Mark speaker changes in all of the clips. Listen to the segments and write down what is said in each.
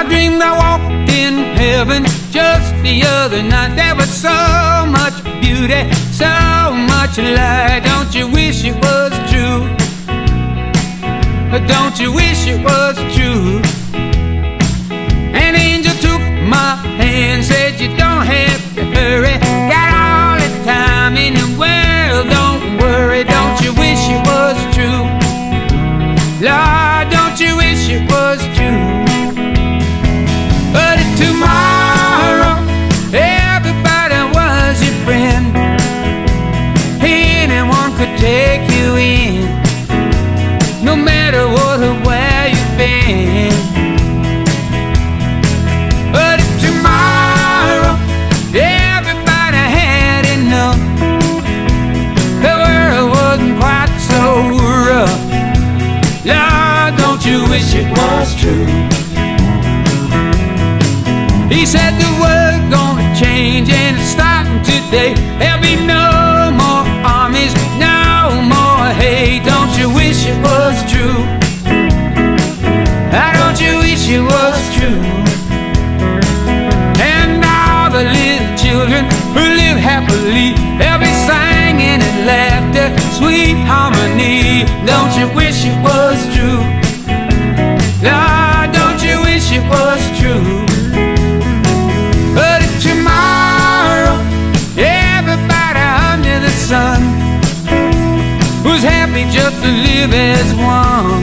Speaker 1: I dreamed I walked in heaven just the other night. There was so much beauty, so much light. Don't you wish it was true? Don't you wish it was true? No matter what or where you've been. But tomorrow, everybody had enough. The world wasn't quite so rough. Lord, don't you wish it was true? He said the world gonna change and it's starting today. There'll be no sweet harmony. Don't you wish it was true? Lord, don't you wish it was true? But if tomorrow, everybody under the sun was happy just to live as one.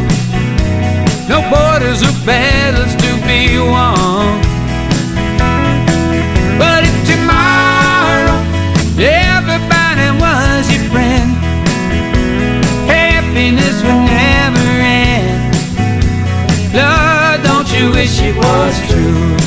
Speaker 1: No borders or battles to be won. You wish it was true.